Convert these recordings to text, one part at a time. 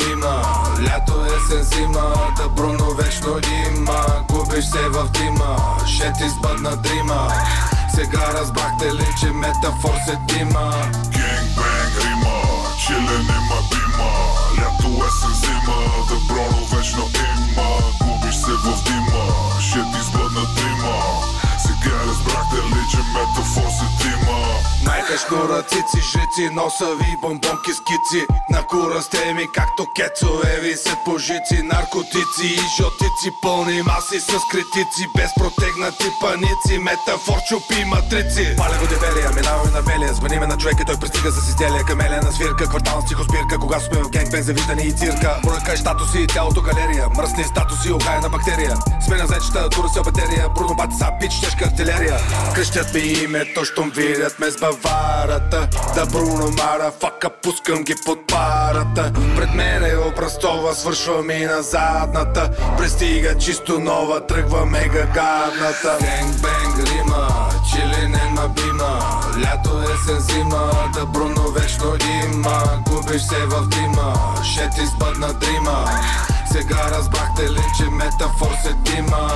бима Лято, есен, зима Да Бруно вечно има. Губиш се в дима Ще ти сбъдна дрима. Сега разбрахте ли, че метафор се дима Най-тежко ръцици, жици, носови, бомбонки, скици. На кура сте ми както кецове висят по жици Наркотици и жотици, пълни маси с критици. Без протегнати паници, метафор чупи матрици. Паля го дебелия, минаваме на белия. Звъниме на човек и той пристига с изделия. Камелия на свирка, квартална стихоспирка Кога сме в генгбен, завиждани и цирка. Бройка е статуси, тялото галерия. Мръсни статуси, окаяна бактерия. Сменя зечета, тура се батерия Бруно бати са, пич, тежка артилерия. Кръщят ми името, щом видят ме с баварата Да Бруно Мара, фака, пускам ги под парата. Пред мен е обрастова, свършва ми на задната. Пристига чисто нова, тръгва мега гадната. Бенг, бенг, рима, чилинен ма бима. Лято, есен, зима, да Бруно вечно има. Губиш се в дима, ще ти дрима. Сега разбрахте ли, че метафор се дима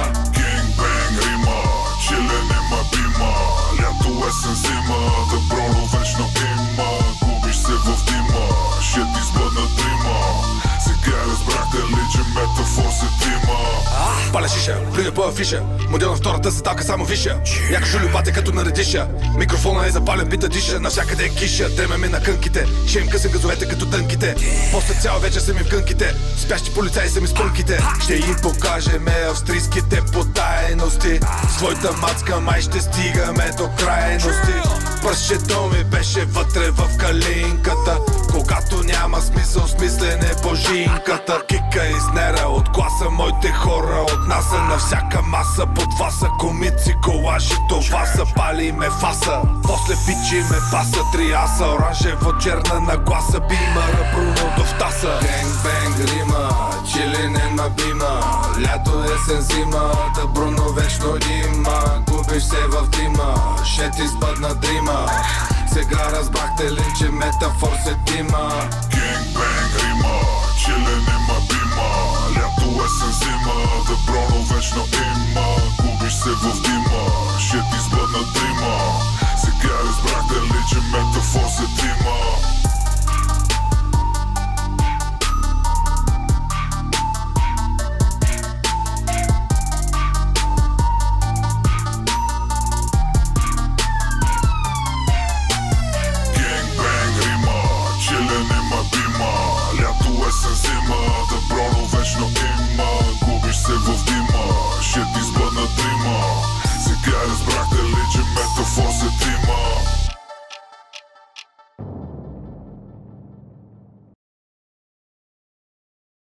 шиша, плюя по афиша Модел на втората седалка само виша. Яка жули бате като наредиша Микрофона е запален, бита диша. Навсякъде е киша, теме ми на кънките. Ще им късам газовете като тънките. После цял вечер са ми в кънките Спящи полицаи са ми спънките Ще им покажеме австрийските потайности. Своята мацка май ще стигаме до крайности. Пръщето ми беше вътре в калинката. Когато няма божинката Кика изнера от класа, моите хора от нас са на всяка маса. Под фаса комици, колажи, това са пали ме фаса. После пичи ме паса, три аса Оранжево черна нагласа, бимара, Бруно до втаса. Бенг, бенг, рима, чилинен ма бима Лято, есен, зима, да Бруно вечно има Губиш се в дима, ще ти сбъдна дрима Сега разбрахте ли, че метафор се дима? Генг-бенг Killing in my beamer, left the